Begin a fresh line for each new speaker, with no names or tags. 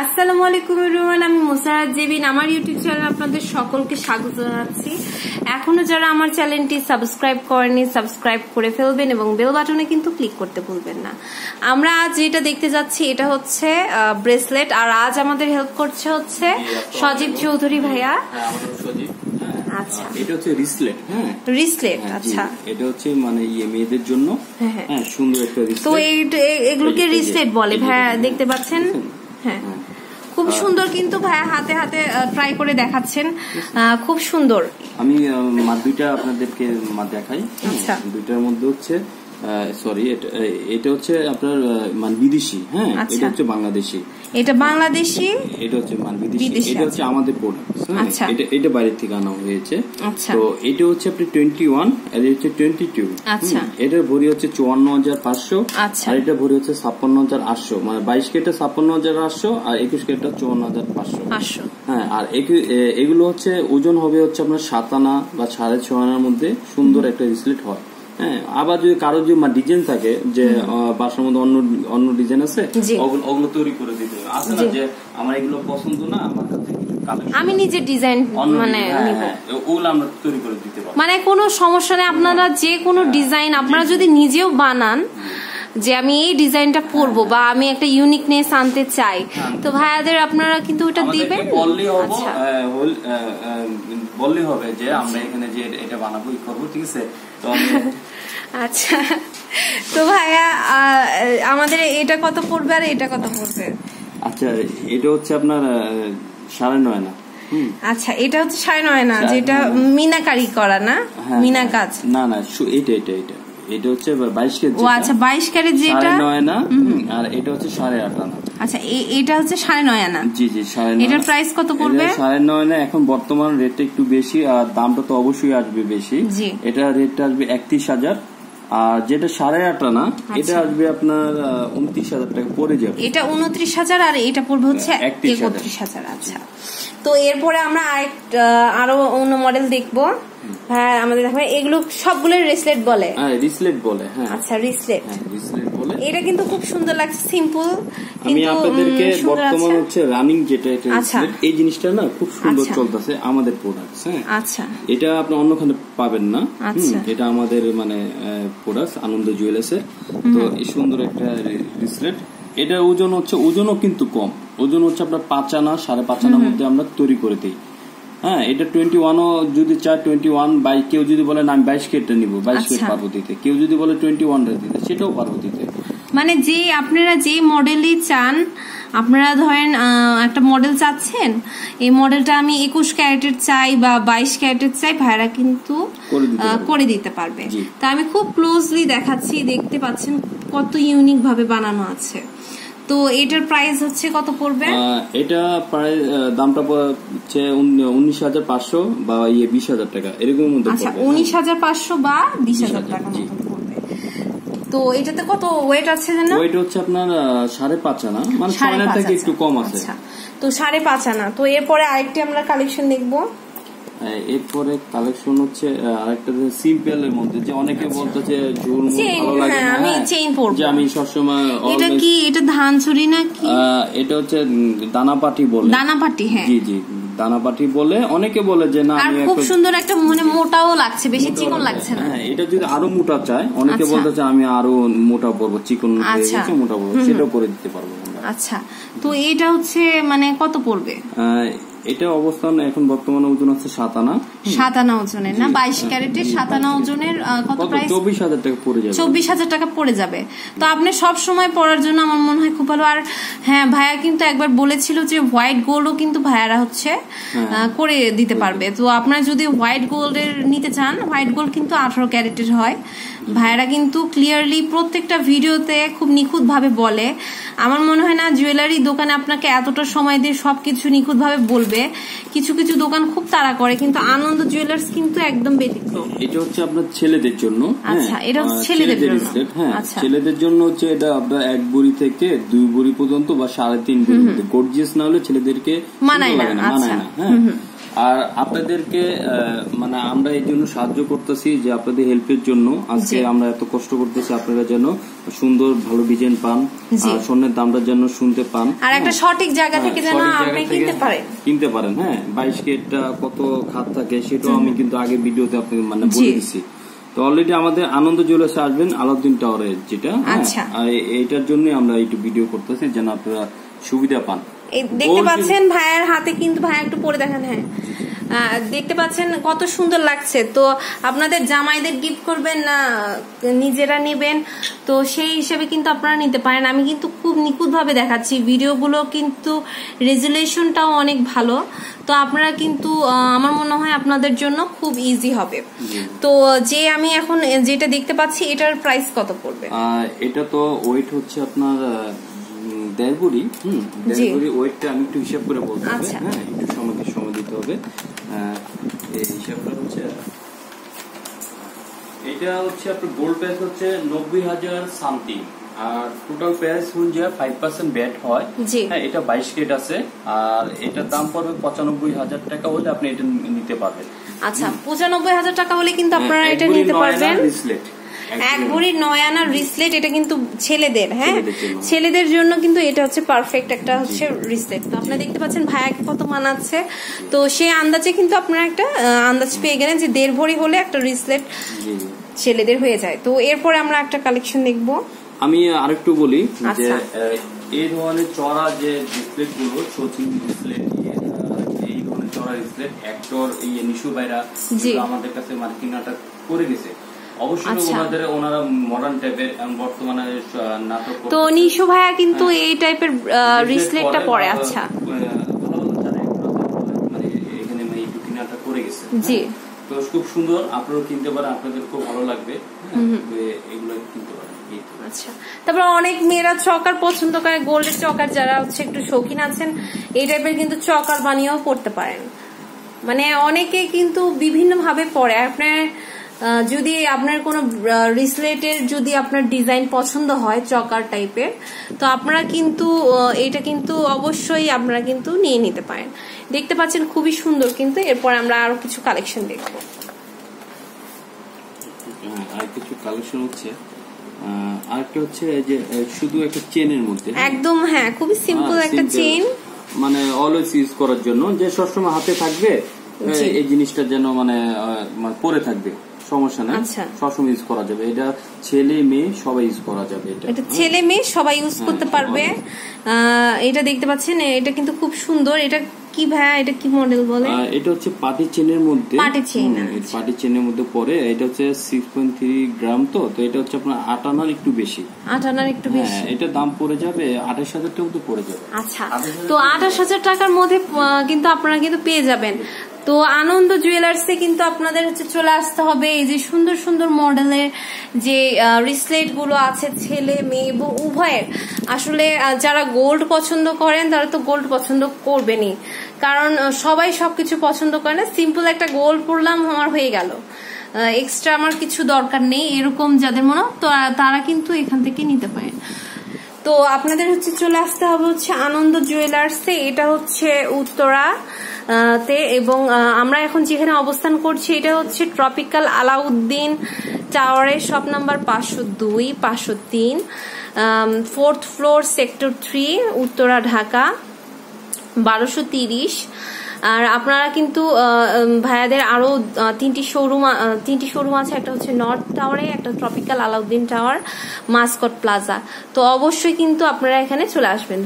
আসসালামু আলাইকুম এভরিওয়ান আমি মুসারাত জেবিন। আমার ইউটিউব চ্যানেল আপনাদের সকলকে স্বাগত জানাচ্ছি। এখনও যারা আমার চ্যানেলটি সাবস্ক্রাইব করেনি সাবস্ক্রাইব করে ফেলবেন এবং বেল বাটনে কিন্তু ক্লিক করতে ভুলবেন না। আমরা আজ যেটা দেখতে যাচ্ছি এটা হচ্ছে ব্রেসলেট আর আজ আমাদের হেল্প করছে হচ্ছে সজীব চৌধুরী ভাইয়া।
হ্যাঁ। হ্যাঁ,
আচ্ছা।
এটা হচ্ছে রিসলেট হ্যাঁ?
রিসলেট আচ্ছা।
এটা হচ্ছে মানে ইয়ে মেয়েদের জন্য।
হ্যাঁ,
সুন্দর একটা রিসলেট
তো এগুলোকে রিসলেট বলে। ভাইয়া দেখতে পাচ্ছেন? হ্যাঁ
হ্যাঁ।
খুব সুন্দর কিন্তু ভাইয়া হাতে হাতে ট্রাই করে দেখাচ্ছেন খুব সুন্দর
আমি দুইটা আপনাদেরকে মা দেখাই
আচ্ছা।
দুইটার মধ্যে হচ্ছে সরি এটা হচ্ছে আপনার মানে বিদেশি হ্যাঁ?
আচ্ছা।
এটা হচ্ছে বাংলাদেশি।
এটা বাংলাদেশি?
এটা হচ্ছে মানে বিদেশি। এটা হচ্ছে আমাদের প্রোডাক্ট
আচ্ছা।
এটা এটা বাইরে থেকে আনা হয়েছে।
আচ্ছা।
তো এটা হচ্ছে আপনি টোয়েন্টি ওয়ান আর এটা হচ্ছে টোয়েন্টি টু
আচ্ছা।
এটার ভরি হচ্ছে চুয়ান্ন হাজার পাঁচশো
আচ্ছা।
আর এটা ভরি হচ্ছে ছাপ্পান্ন হাজার আটশো। মানে বাইশ কেটে ছাপ্পান্ন হাজার আটশো আর একুশ কেটে চুয়ান্ন হাজার পাঁচশো।
পাঁচশো।
হ্যাঁ আর এগুলো হচ্ছে ওজন হবে হচ্ছে আপনার সাত আনা বা সাড়ে ছ আনার মধ্যে সুন্দর একটা রিসলেট হয়। হ্যাঁ আবার যদি কারও যদি ডিজাইন থাকে যে বাসার মধ্যে অন্য অন্য ডিজাইন আছে। ওগুলো তৈরি করে দিতে হবে। আছে না যে আমার এগুলো পছন্দ না আমার কাছে
আমি নিজে ডিজাইন মানে
হ্যাঁ, হ্যাঁ, ওগুলো আমরা তৈরি করে দিতে
মানে কোনো সমস্যা নেই আপনারা যে কোনো ডিজাইন আপনারা যদি নিজেও বানান যে আমি এই ডিজাইনটা পরবো বা আমি একটা ইউনিকনেস আনতে চাই। তো ভাইয়াদের আপনারা কিন্তু ওটা দিবেন?
বললেই হব
আচ্ছা।
হবে যে আমরা এখানে যে এটা বানাবো ই করব ঠিক আছে? তো
আচ্ছা। তো ভাইয়া আমাদের এটা কত পড়বে আর এটা কত পড়বে?
আচ্ছা এটা হচ্ছে আপনার সাড়ে নয় না।
আচ্ছা এটা হচ্ছে সাড়ে নয় না যেটা মিনাকারি করা না?
হ্যাঁ,
মিনা
হ্যাঁ।
কাজ
না না এটা এটা এটা এটা হচ্ছে বাইশ কেজি
ও আচ্ছা বাইশ ক্যারেট যেটা?
নয় না? আর এটা হচ্ছে সাড়ে আট আনা।
আচ্ছা এটা হচ্ছে সাড়ে নয় আনা?
জি জি সাড়ে
এটার প্রাইস কত পড়বে?
সাড়ে নয় না এখন বর্তমান রেটটা একটু বেশি আর দামটা তো অবশ্যই আসবে বেশি। এটা রেটটা আসবে একত্রিশ হাজার। আর যেটা সাড়ে আটটা না এটা আসবে আপনার উনত্রিশ হাজার টাকা পড়ে যাবে।
এটা উনত্রিশ হাজার আর এটা পড়বে হচ্ছে
একত্রিশ হাজার।
আচ্ছা। তো এরপরে আমরা আরেক আরও অন্য মডেল দেখব। হ্যাঁ আমাদের দেখব এগুলো সবগুলো রিসলেট বলে।
হ্যাঁ রিসলেট বলে হ্যাঁ।
আচ্ছা রিসলেট
হ্যাঁ রিসলেট বলে
এটা কিন্তু খুব সুন্দর লাগছে সিম্পল
আমি আপনাদেরকে বর্তমান হচ্ছে রানিং যেটা এটা
আচ্ছা।
এই জিনিসটা না খুব সুন্দর
আচ্ছা।
চলতেছে আমাদের প্রোডাক্ট হ্যাঁ।
আচ্ছা।
এটা আপনি অন্যখানে পাবেন না
আচ্ছা।
এটা আমাদের মানে প্রোডাক্ট আনন্দ জুয়েলার্সের তো এই সুন্দর একটা রিসলেট এটা ওজন হচ্ছে ওজনও কিন্তু কম। ওজন হচ্ছে আপনার পাঁচ আনা সাড়ে পাঁচ আনার মধ্যে আমরা তৈরি করে দিই। হ্যাঁ এটা টোয়েন্টি ওয়ানও যদি চায় টোয়েন্টি ওয়ান বাই কেউ যদি বলে না আমি বাইশ কেটটা নিবো বাইশ কেট। পারব দিতে। কেউ যদি বলে টোয়েন্টি ওয়ানটা দিতে সেটাও পারব দিতে।
মানে যে আপনারা যে মডেলই চান আপনারা ধরেন একটা মডেল চাচ্ছেন এই মডেলটা আমি একুশ ক্যারেটের চাই বা বাইশ ক্যারেটের চাই ভাইরা কিন্তু
করে দিতে পারবে।
তা আমি খুব ক্লোজলি দেখাচ্ছি দেখতে পাচ্ছেন কত ইউনিক ভাবে বানানো আছে। তো এটার প্রাইস হচ্ছে কত পড়বে?
এটা প্রায় দামটা হচ্ছে উনিশ হাজার পাঁচশো বা ইয়ে বিশ হাজার টাকা এরকম
আচ্ছা
পড়বে,
উনিশ হাজার পাঁচশো বা বিশ হাজার
20,000
টাকা তো এটাতে কত ওয়েট আছে
ওইটা হচ্ছে আপনার সাড়ে পাঁচ আনা। মানে ছয় থেকে একটু কম আছে।
আচ্ছা। তো সাড়ে পাঁচ আনা। তো এরপরে আরেকটি আমরা কালেকশন দেখব।
এরপরে কালেকশন হচ্ছে আরেকটা সিম্পল এর মধ্যে যে অনেকে বলতেছে ঝুল ভালো লাগে
হ্যাঁ,
না
আমি
হ্যাঁ,
chain পরবো।
যে আমি সবসময়
এটা কি? এটা ধান চুরি না কি
এটা হচ্ছে দানাপাটি বলে।
দানাপাটি হ্যাঁ।
জি জি। দানাপাটি বলে অনেকে বলে যে না আমি
খুব সুন্দর একটা মানে মোটাও লাগছে বেশি চিকন লাগছে। না?
হ্যাঁ এটা যদি আরও মোটা চায় অনেকে
আচ্ছা।
বলতে চায় আমি আরও মোটা পরবো চিকন
আচ্ছা।
মোটা পরবো সেটাও করে দিতে পারব
আচ্ছা। তো এটা হচ্ছে মানে কত পড়বে?
এটা অবস্থান এখন বর্তমানে ওজন আছে সাত আনা
সাত আনা ওজনের না? বাইশ ক্যারেটের সাত আনা ওজনের কত
কত?
প্রাইস
চব্বিশ হাজার টাকা পড়ে যাবে।
চব্বিশ হাজার টাকা পড়ে যাবে। তো আপনি সব সময় পড়ার জন্য আমার মনে হয় খুব ভালো। আর হ্যাঁ ভাইয়া কিন্তু একবার বলেছিল যে হোয়াইট গোল্ডও কিন্তু ভাইয়ারা হচ্ছে
হ্যাঁ।
করে দিতে পারবে। তো আপনারা যদি হোয়াইট গোল্ডের নিতে চান হোয়াইট গোল্ড কিন্তু আঠারো ক্যারেটের হয়। ভাইয়ারা কিন্তু ক্লিয়ারলি প্রত্যেকটা ভিডিওতে খুব নিখুঁত ভাবে বলে। আমার মনে হয় না জুয়েলারি দোকানে আপনাকে এতটা সময় দিয়ে সবকিছু নিখুঁত ভাবে বলবে। কিছু কিছু দোকান খুব তাড়া করে কিন্তু আনন্দ জুয়েলার্স কিন্তু একদম ব্যতিক্রম।
এটা হচ্ছে আপনার ছেলেদের জন্য হ্যাঁ।
আচ্ছা, এটা হচ্ছে ছেলেদের জন্য।
হ্যাঁ?
আচ্ছা।
ছেলেদের জন্য হচ্ছে এটা আপনার এক বড়ি থেকে দুই বড়ি পর্যন্ত বা সাড়ে তিন বড়ি গর্জিয়াস না হলে ছেলেদেরকে
মানায় না,
না,
আচ্ছা।
মানায় না হ্যাঁ? আর আপনাদেরকে মানে আমরা এই জন্য সাহায্য করতেছি যে আপনাদের হেল্পের জন্য। আজকে আমরা এত কষ্ট করতেছি আপনারা যেন সুন্দর ভালো ডিজাইন পান আর স্বর্ণের দামটা যেন শুনতে পান।
আর একটা সঠিক জায়গা থেকে
হ্যাঁ,
যেন আপনি কিনতে পারেন।
কিনতে পারেন হ্যাঁ। বাইশ কেটটা কত খাত থাকে সেটাও আমি কিন্তু আগে ভিডিওতে আপনাকে মানে বলে। দিচ্ছি তো অলরেডি আমাদের আনন্দ জুয়েলার্সে আসবেন আলাউদ্দিন টাওয়ারে যেটা হ্যাঁ,
আচ্ছা।
আর এ- এইটার জন্য আমরা একটু ভিডিও করতেছি যেন আপনারা সুবিধা পান।
দেখতে পাচ্ছেন ভাইয়ের হাতে কিন্তু ভাই একটু পরে দেখেন হ্যাঁ। দেখতে পাচ্ছেন কত সুন্দর লাগছে। তো আপনাদের জামাইদের গিফট করবেন না নিজেরা নেবেন। তো সেই হিসেবে কিন্তু আপনারা নিতে পারেন। আমি কিন্তু খুব নিখুঁত ভাবে দেখাচ্ছি। ভিডিওগুলো কিন্তু রেজুলেশনটাও অনেক ভালো। তো আপনারা কিন্তু আমার মনে হয় আপনাদের জন্য খুব ইজি হবে। তো যে আমি এখন যেটা দেখতে পাচ্ছি এটার প্রাইস কত পড়বে?
এটা তো ওয়েট হচ্ছে আপনার আহ, উম, হুম দেড় ওয়েটটা আমি একটু হিসাব করে বলতে হবে
আচ্ছা।
হ্যাঁ একটু সময়কে সময় দিতে হবে। এই হিসাবটা হচ্ছে এটা হচ্ছে আপনার গোল্ড প্রাইস হচ্ছে নব্বই হাজার সামথিং আর টোটাল প্রাইস হচ্ছে ফাইভ পার্সেন্ট ব্যাট হয়। হ্যাঁ এটা বাইশ কেট আছে আর এটার দাম পড়বে পঁচানব্বই হাজার টাকা হলে আপনি এটা নিতে পারবেন।
আচ্ছা পঁচানব্বই হাজার টাকা হলে কিন্তু আপনারা
হ্যাঁ,
এটা নিতে পারবেন। এক ভরি নয় আনার রিসলেট এটা কিন্তু ছেলেদের হ্যাঁ?
ছেলেদের জন্য।
কিন্তু এটা হচ্ছে পারফেক্ট একটা হচ্ছে রিসলেট তো আপনারা দেখতে পাচ্ছেন ভাইয়াকে কত মানাচ্ছে। তো সেই আন্দাজে কিন্তু আপনারা একটা আন্দাজ পেয়ে গেলেন যে দেড় ভরি হলে একটা রিসলেট ছেলেদের হয়ে যায়। তো এরপরে আমরা একটা কালেকশন দেখব।
আমি আরেকটু বলি যে
আচ্ছা।
এই ধরনের চড়া যে ডিসপ্লেটগুলো সচিন ডিসপ্লেট এই ধরনের চড়া ডিসপ্লেট অ্যাক্টর এই নিশু ভাইরা। আমাদের কাছে মানে কেনাটা করে গেছে
আচ্ছা। তো। নিশু ভাইয়া কিন্তু
হ্যাঁ।
এই টাইপের রিসলেটটা আচ্ছা
মানে গেছে
জি।
তো খুব সুন্দর আপনারাও কিনতে পারেন আপনাদের খুব ভালো লাগবে হ্যাঁ, এগুলো কিনতে পারেন
আচ্ছা তারপর অনেক মেয়েরা চকার পছন্দ করে গোল্ডের চকার যারা হচ্ছে একটু শৌখিন আছেন এই টাইপের কিন্তু চকার বানিয়েও পড়তে পারেন মানে অনেকে কিন্তু বিভিন্ন ভাবে পড়ে আপনার যদি আপনার কোনো রিসলেটের যদি আপনার ডিজাইন পছন্দ হয় চকার টাইপের তো আপনারা কিন্তু এটা কিন্তু অবশ্যই আপনারা কিন্তু নিয়ে নিতে পারেন। দেখতে পাচ্ছেন খুবই সুন্দর কিন্তু এরপর আমরা আরও কিছু কালেকশন দেখব।
আর কিছু কালেকশন হচ্ছে আরেকটা হচ্ছে যে শুধু একটা চেনের মধ্যে?
একদম হ্যাঁ খুবই সিম্পল একটা চেন।
অলওয়েজ ইউজ করার জন্য যে সবসময় হাতে থাকবে এই জিনিসটা যেন আহ, মানে পরে থাকবে। সমস্যা নাই।
আচ্ছা।
সবসময় ইউজ করা যাবে। এটা ছেলে মেয়ে সবাই ইউজ করা যাবে এটা।
এটা ছেলে মেয়ে সবাই ইউজ করতে
হ্যাঁ,
পারবে। এটা দেখতে পাচ্ছেন এটা কিন্তু খুব সুন্দর। এটা কি ভাইয়া এটা কি মডেল বলে?
এটা হচ্ছে পাটি চেনের মধ্যে।
পাটি চেন, আচ্ছা।
পাটি চেনের মধ্যে পরে এটা হচ্ছে সিক্স পয়েন্ট থ্রি গ্রাম তো তো এটা হচ্ছে আপনার আট আনার একটু বেশি।
আট আনার একটু বেশি।
হ্যাঁ এটা দাম পড়ে যাবে আঠাশ হাজার টাকা তো পড়ে যাবে।
আচ্ছা তো আঠাশ হাজার টাকার মধ্যে কিন্তু আপনারা কিন্তু পেয়ে যাবেন। তো আনন্দ জুয়েলার্সে কিন্তু আপনাদের হচ্ছে চলে আসতে হবে। এই যে সুন্দর সুন্দর মডেলের যে রিসলেটগুলো আছে ছেলে, মেয়ে উভয়ের। আসলে যারা গোল্ড পছন্দ করেন, তারা তো গোল্ড পছন্দ করবেনই। কারণ সবাই সবকিছু পছন্দ করে না। সিম্পল একটা গোল্ড পরলাম, আমার হয়ে গেল। এক্সট্রা আমার কিছু দরকার নেই, এরকম যাদের মনে তারা কিন্তু এখান থেকে নিতে পারেন। তো, আপনাদের হচ্ছে চলে আসতে হবে হচ্ছে আনন্দ জুয়েলার্সে এটা হচ্ছে উত্তরা। তে এবং আমরা এখন যেখানে অবস্থান করছি এটা হচ্ছে ট্রপিক্যাল আলাউদ্দিন টাওয়ারের শপ নাম্বার পাঁচশো দুই পাঁচশো তিন fourth floor sector three Uttara Dhaka বারোশো তিরিশ। আর আপনারা কিন্তু ভাইয়াদের আরও আহ, তিনটি শোরুম তিনটি শোরুম আছে একটা হচ্ছে নর্থ টাওয়ারে একটা tropical Alauddin tower Mascot Plaza তো অবশ্যই কিন্তু আপনারা এখানে চলে আসবেন।